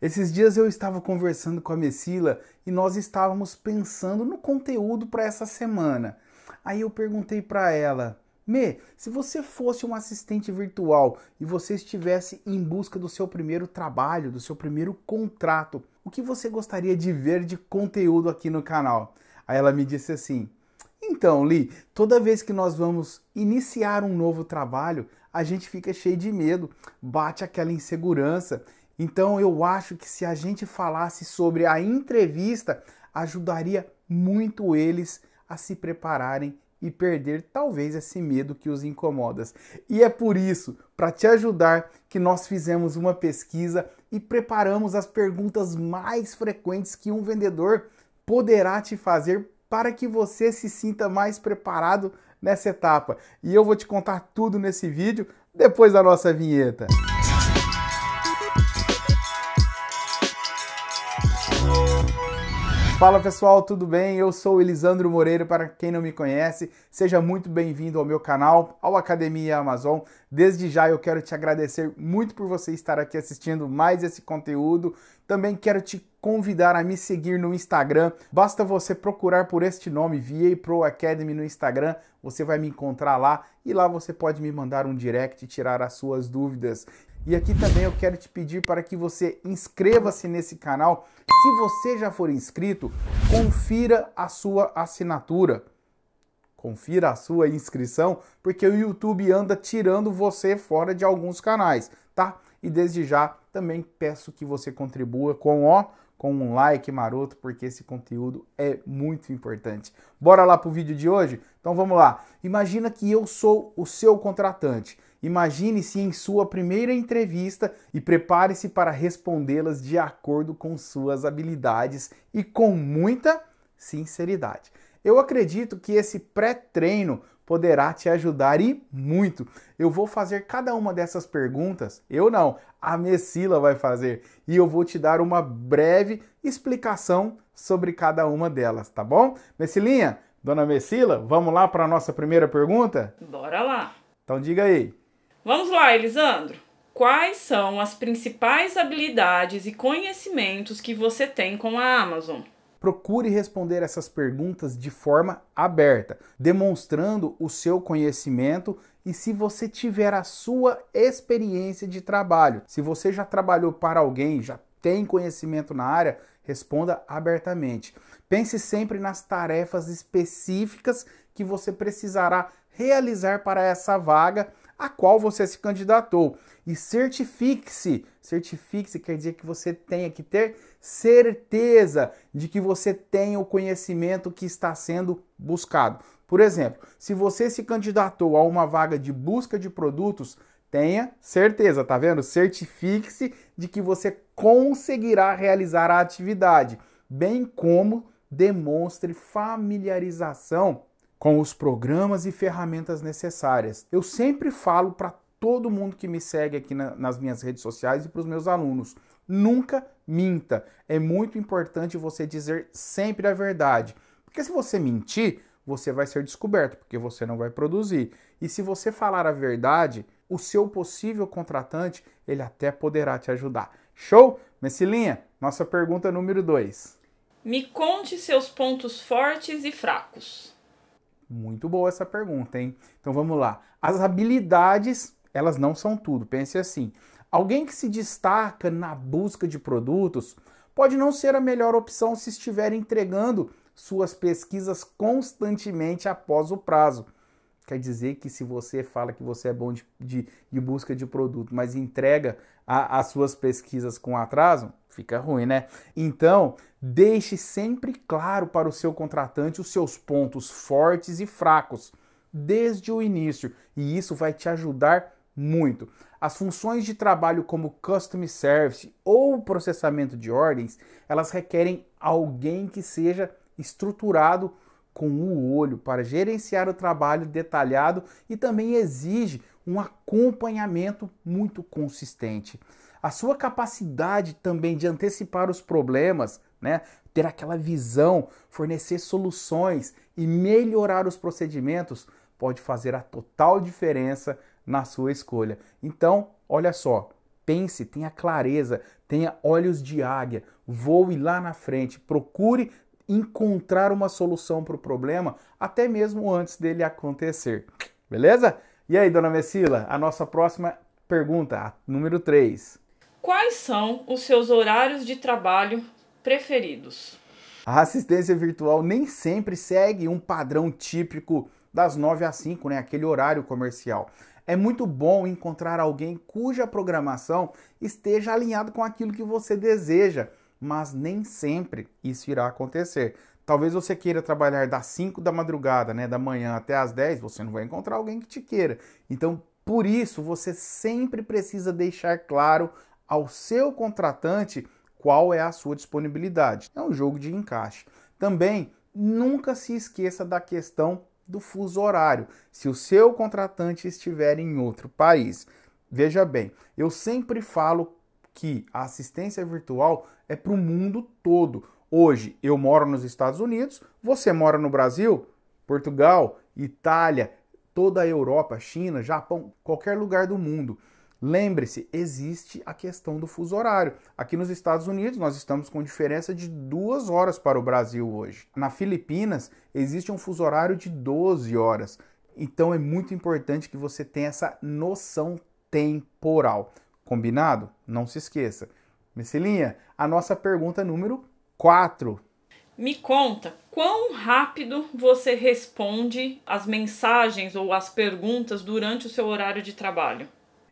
Esses dias eu estava conversando com a Messila e nós estávamos pensando no conteúdo para essa semana. Aí eu perguntei para ela: "Me, se você fosse um assistente virtual e você estivesse em busca do seu primeiro trabalho, do seu primeiro contrato, o que você gostaria de ver de conteúdo aqui no canal?" Aí ela me disse assim: então, Li, toda vez que nós vamos iniciar um novo trabalho, a gente fica cheio de medo, bate aquela insegurança. Então, eu acho que se a gente falasse sobre a entrevista, ajudaria muito eles a se prepararem e perder talvez esse medo que os incomoda. E é por isso, para te ajudar, que nós fizemos uma pesquisa e preparamos as perguntas mais frequentes que um vendedor poderá te fazer para que você se sinta mais preparado nessa etapa. E eu vou te contar tudo nesse vídeo depois da nossa vinheta. Fala pessoal, tudo bem? Eu sou Elisandro Moreira, para quem não me conhece, seja muito bem-vindo ao meu canal, ao Academia Amazon. Desde já eu quero te agradecer muito por você estar aqui assistindo mais esse conteúdo. Também quero te convidar a me seguir no Instagram. Basta você procurar por este nome, VA Pro Academy no Instagram, você vai me encontrar lá e lá você pode me mandar um direct e tirar as suas dúvidas. E aqui também eu quero te pedir para que você inscreva-se nesse canal. Se você já for inscrito, confira a sua assinatura. Confira a sua inscrição, porque o YouTube anda tirando você fora de alguns canais, tá? E desde já também peço que você contribua com ó, com um like maroto, porque esse conteúdo é muito importante. Bora lá pro vídeo de hoje? Então vamos lá. Imagina que eu sou o seu contratante. Imagine-se em sua primeira entrevista e prepare-se para respondê-las de acordo com suas habilidades e com muita sinceridade. Eu acredito que esse pré-treino poderá te ajudar e muito. Eu vou fazer cada uma dessas perguntas, eu não, a Messila vai fazer, e eu vou te dar uma breve explicação sobre cada uma delas, tá bom? Messilinha, dona Messila, vamos lá para a nossa primeira pergunta? Bora lá. Então diga aí. Vamos lá, Elisandro. Quais são as principais habilidades e conhecimentos que você tem com a Amazon? Procure responder essas perguntas de forma aberta, demonstrando o seu conhecimento e se você tiver a sua experiência de trabalho. Se você já trabalhou para alguém, já tem conhecimento na área, responda abertamente. Pense sempre nas tarefas específicas que você precisará realizar para essa vaga a qual você se candidatou. E certifique-se. Certifique-se quer dizer que você tenha que ter certeza de que você tem o conhecimento que está sendo buscado. Por exemplo, se você se candidatou a uma vaga de busca de produtos, tenha certeza, tá vendo? Certifique-se de que você conseguirá realizar a atividade, bem como demonstre familiarização com os programas e ferramentas necessárias. Eu sempre falo para todo mundo que me segue aqui na, nas minhas redes sociais e para os meus alunos: nunca minta. É muito importante você dizer sempre a verdade. Porque se você mentir, você vai ser descoberto, porque você não vai produzir. E se você falar a verdade, o seu possível contratante, ele até poderá te ajudar. Show? Messilinha, nossa pergunta número 2. Me conte seus pontos fortes e fracos. Muito boa essa pergunta, hein? Então vamos lá. As habilidades, elas não são tudo. Pense assim: alguém que se destaca na busca de produtos pode não ser a melhor opção se estiver entregando suas pesquisas constantemente após o prazo. Quer dizer que se você fala que você é bom de, de, de busca de produto, mas entrega as suas pesquisas com atraso, fica ruim, né? Então, deixe sempre claro para o seu contratante os seus pontos fortes e fracos desde o início, e isso vai te ajudar muito. As funções de trabalho como Custom Service ou processamento de ordens, elas requerem alguém que seja estruturado com o olho para gerenciar o trabalho detalhado e também exige um acompanhamento muito consistente. A sua capacidade também de antecipar os problemas, né, ter aquela visão, fornecer soluções e melhorar os procedimentos pode fazer a total diferença na sua escolha. Então, olha só, pense, tenha clareza, tenha olhos de águia, voe lá na frente, procure encontrar uma solução para o problema até mesmo antes dele acontecer. Beleza? E aí, dona Messila, a nossa próxima pergunta, número 3. Quais são os seus horários de trabalho preferidos? A assistência virtual nem sempre segue um padrão típico das 9 às 5, né? Aquele horário comercial. É muito bom encontrar alguém cuja programação esteja alinhado com aquilo que você deseja, mas nem sempre isso irá acontecer. Talvez você queira trabalhar das 5 da madrugada, né, da manhã até as 10, você não vai encontrar alguém que te queira. Então, por isso, você sempre precisa deixar claro ao seu contratante qual é a sua disponibilidade. É um jogo de encaixe. Também, nunca se esqueça da questão do fuso horário, se o seu contratante estiver em outro país. Veja bem, eu sempre falo que a assistência virtual é para o mundo todo. Hoje eu moro nos Estados Unidos, você mora no Brasil, Portugal, Itália, toda a Europa, China, Japão, qualquer lugar do mundo. Lembre-se, existe a questão do fuso horário. Aqui nos Estados Unidos, nós estamos com diferença de duas horas para o Brasil hoje. Na Filipinas, existe um fuso horário de 12 horas. Então é muito importante que você tenha essa noção temporal. Combinado? Não se esqueça. Messilinha, a nossa pergunta número 4. Me conta, quão rápido você responde as mensagens ou as perguntas durante o seu horário de trabalho?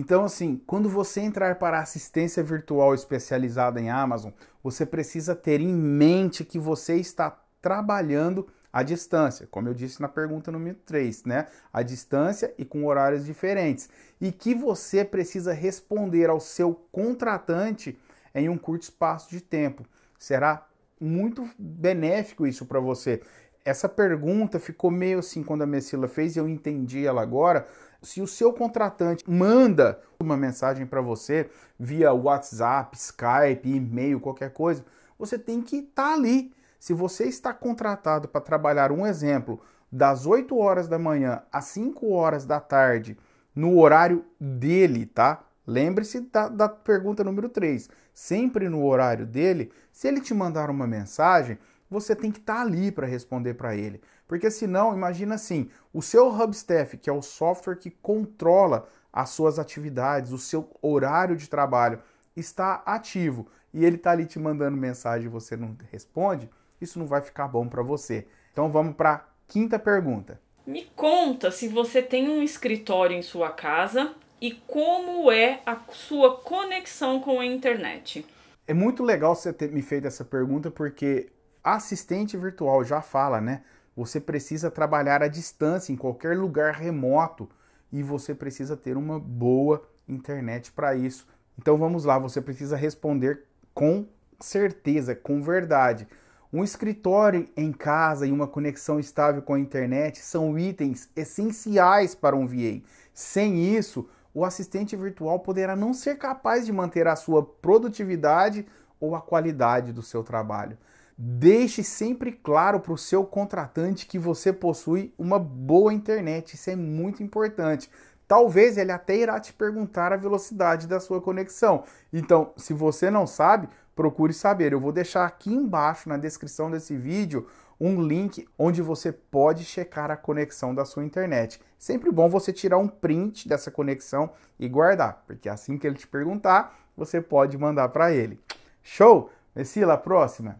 Então, assim, quando você entrar para assistência virtual especializada em Amazon, você precisa ter em mente que você está trabalhando à distância, como eu disse na pergunta número 3, né? À distância e com horários diferentes. E que você precisa responder ao seu contratante em um curto espaço de tempo. Será muito benéfico isso para você. Essa pergunta ficou meio assim quando a Messila fez e eu entendi ela agora, se o seu contratante manda uma mensagem para você via WhatsApp, Skype, e-mail, qualquer coisa, você tem que estar tá ali. Se você está contratado para trabalhar, um exemplo, das 8 horas da manhã às 5 horas da tarde, no horário dele, tá? Lembre-se da, da, pergunta número 3. Sempre no horário dele, se ele te mandar uma mensagem, você tem que estar tá ali para responder para ele. Porque senão, imagina assim, o seu Hubstaff, que é o software que controla as suas atividades, o seu horário de trabalho, está ativo e ele está ali te mandando mensagem e você não responde, isso não vai ficar bom para você. Então vamos para a quinta pergunta. Me conta se você tem um escritório em sua casa e como é a sua conexão com a internet. É muito legal você ter me feito essa pergunta porque assistente virtual já fala, né? Você precisa trabalhar à distância, em qualquer lugar remoto, e você precisa ter uma boa internet para isso. Então vamos lá, você precisa responder com certeza, com verdade. Um escritório em casa e uma conexão estável com a internet são itens essenciais para um VA. Sem isso, o assistente virtual poderá não ser capaz de manter a sua produtividade ou a qualidade do seu trabalho. Deixe sempre claro para o seu contratante que você possui uma boa internet, isso é muito importante. Talvez ele até irá te perguntar a velocidade da sua conexão. Então, se você não sabe, procure saber. Eu vou deixar aqui embaixo na descrição desse vídeo um link onde você pode checar a conexão da sua internet. Sempre bom você tirar um print dessa conexão e guardar, porque assim que ele te perguntar, você pode mandar para ele. Show? Messila, próxima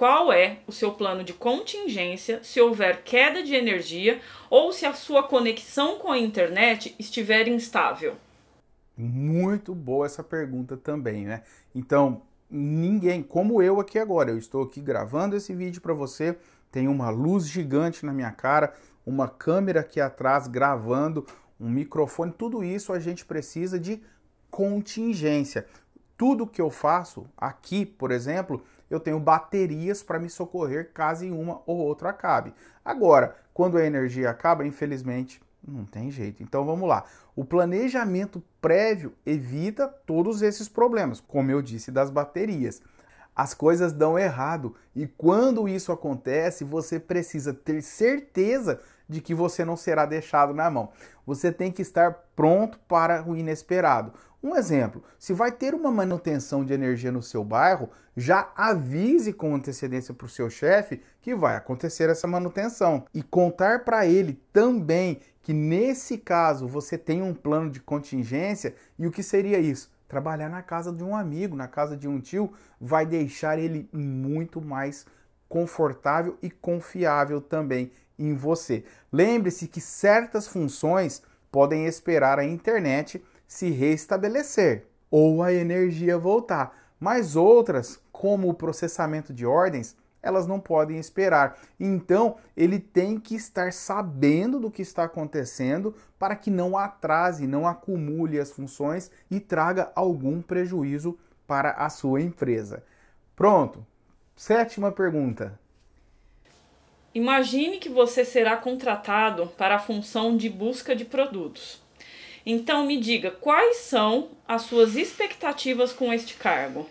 qual é o seu plano de contingência se houver queda de energia ou se a sua conexão com a internet estiver instável? Muito boa essa pergunta também, né? Então, ninguém, como eu aqui agora, eu estou aqui gravando esse vídeo para você, tem uma luz gigante na minha cara, uma câmera aqui atrás gravando, um microfone, tudo isso a gente precisa de contingência. Tudo que eu faço aqui, por exemplo, eu tenho baterias para me socorrer caso uma ou outra acabe. Agora, quando a energia acaba, infelizmente, não tem jeito. Então vamos lá. O planejamento prévio evita todos esses problemas, como eu disse das baterias. As coisas dão errado e quando isso acontece, você precisa ter certeza de que você não será deixado na mão. Você tem que estar pronto para o inesperado. Um exemplo: se vai ter uma manutenção de energia no seu bairro, já avise com antecedência para o seu chefe que vai acontecer essa manutenção e contar para ele também que nesse caso você tem um plano de contingência e o que seria isso? Trabalhar na casa de um amigo, na casa de um tio, vai deixar ele muito mais confortável e confiável também em você. Lembre-se que certas funções podem esperar a internet se restabelecer ou a energia voltar, mas outras, como o processamento de ordens, elas não podem esperar. Então, ele tem que estar sabendo do que está acontecendo para que não atrase, não acumule as funções e traga algum prejuízo para a sua empresa. Pronto. Sétima pergunta. Imagine que você será contratado para a função de busca de produtos. Então me diga, quais são as suas expectativas com este cargo?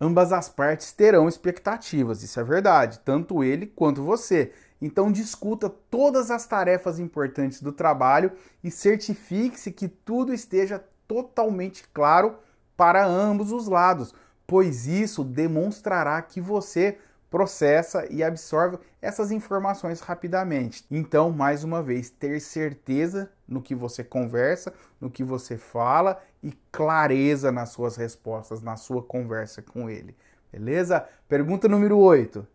Ambas as partes terão expectativas, isso é verdade, tanto ele quanto você. Então discuta todas as tarefas importantes do trabalho e certifique-se que tudo esteja totalmente claro para ambos os lados, pois isso demonstrará que você processa e absorve essas informações rapidamente. Então, mais uma vez, ter certeza no que você conversa, no que você fala e clareza nas suas respostas, na sua conversa com ele. Beleza? Pergunta número 8.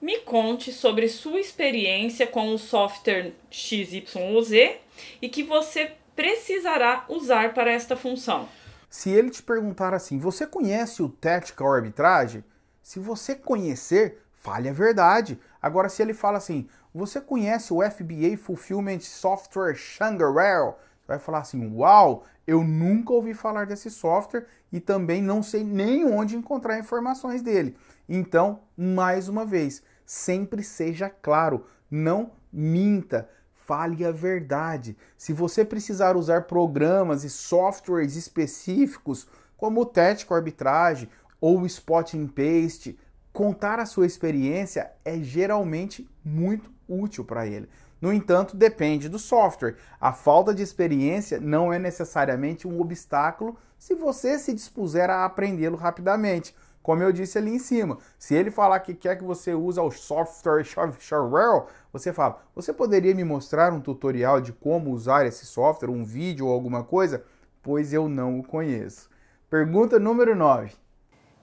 Me conte sobre sua experiência com o software XYZ e que você precisará usar para esta função. Se ele te perguntar assim, você conhece o Tactical Arbitrage? Se você conhecer, fale a verdade. Agora, se ele fala assim, você conhece o FBA Fulfillment Software Shangarel? Você vai falar assim, uau, eu nunca ouvi falar desse software e também não sei nem onde encontrar informações dele. Então, mais uma vez, sempre seja claro, não minta, fale a verdade. Se você precisar usar programas e softwares específicos, como o Tactical Arbitrage ou spot and paste, contar a sua experiência é geralmente muito útil para ele. No entanto, depende do software. A falta de experiência não é necessariamente um obstáculo se você se dispuser a aprendê-lo rapidamente. Como eu disse ali em cima, se ele falar que quer que você use o software Sharewell, você fala: "Você poderia me mostrar um tutorial de como usar esse software, um vídeo ou alguma coisa?" Pois eu não o conheço. Pergunta número 9.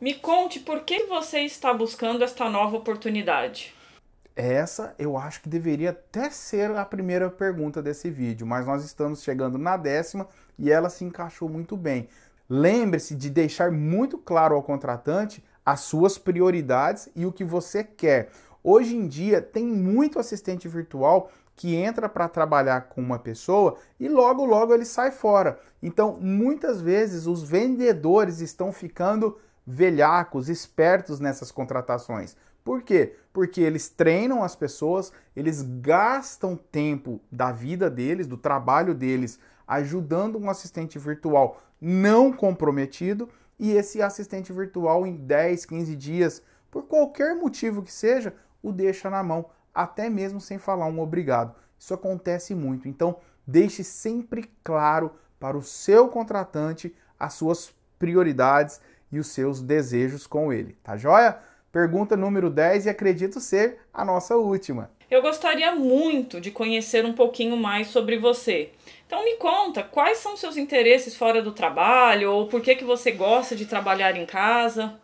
Me conte por que você está buscando esta nova oportunidade. Essa eu acho que deveria até ser a primeira pergunta desse vídeo, mas nós estamos chegando na décima e ela se encaixou muito bem. Lembre-se de deixar muito claro ao contratante as suas prioridades e o que você quer. Hoje em dia tem muito assistente virtual que entra para trabalhar com uma pessoa e logo logo ele sai fora. Então, muitas vezes os vendedores estão ficando velhacos, espertos nessas contratações. Por quê? Porque eles treinam as pessoas, eles gastam tempo da vida deles, do trabalho deles, ajudando um assistente virtual não comprometido e esse assistente virtual em 10, 15 dias, por qualquer motivo que seja, o deixa na mão, até mesmo sem falar um obrigado. Isso acontece muito. Então, deixe sempre claro para o seu contratante as suas prioridades e os seus desejos com ele, tá joia? Pergunta número 10 e acredito ser a nossa última. Eu gostaria muito de conhecer um pouquinho mais sobre você. Então me conta, quais são seus interesses fora do trabalho ou por que que você gosta de trabalhar em casa?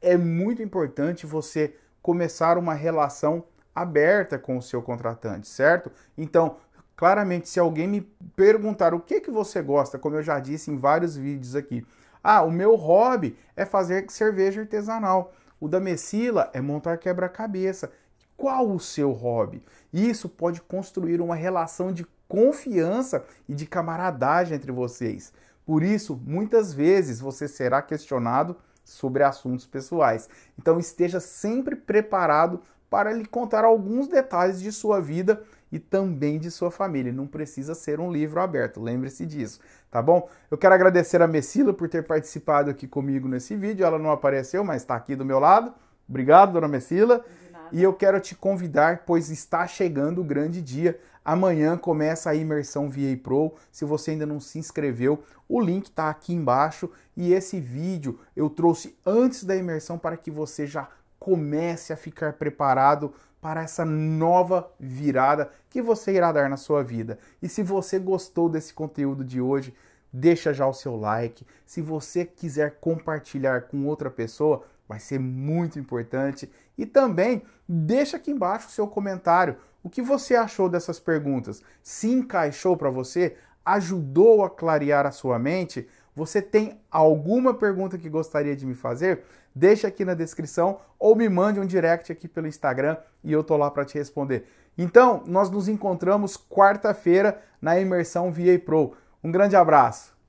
É muito importante você começar uma relação aberta com o seu contratante, certo? Então, claramente, se alguém me perguntar o que que você gosta, como eu já disse em vários vídeos aqui, ah, o meu hobby é fazer cerveja artesanal. O da Messila é montar quebra-cabeça. Qual o seu hobby? Isso pode construir uma relação de confiança e de camaradagem entre vocês. Por isso, muitas vezes você será questionado sobre assuntos pessoais. Então esteja sempre preparado para lhe contar alguns detalhes de sua vida e também de sua família. Não precisa ser um livro aberto, lembre-se disso, tá bom? Eu quero agradecer a Messila por ter participado aqui comigo nesse vídeo. Ela não apareceu, mas está aqui do meu lado. Obrigado, dona Messila. E eu quero te convidar, pois está chegando o grande dia. Amanhã começa a imersão VA Pro. Se você ainda não se inscreveu, o link está aqui embaixo. E esse vídeo eu trouxe antes da imersão para que você já comece a ficar preparado para essa nova virada que você irá dar na sua vida. E se você gostou desse conteúdo de hoje, deixa já o seu like. Se você quiser compartilhar com outra pessoa, vai ser muito importante. E também deixa aqui embaixo o seu comentário. O que você achou dessas perguntas? Se encaixou para você? Ajudou a clarear a sua mente? Você tem alguma pergunta que gostaria de me fazer? Deixa aqui na descrição ou me mande um direct aqui pelo Instagram e eu tô lá para te responder. Então, nós nos encontramos quarta-feira na imersão VA Pro. Um grande abraço.